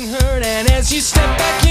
hurt, and as you step back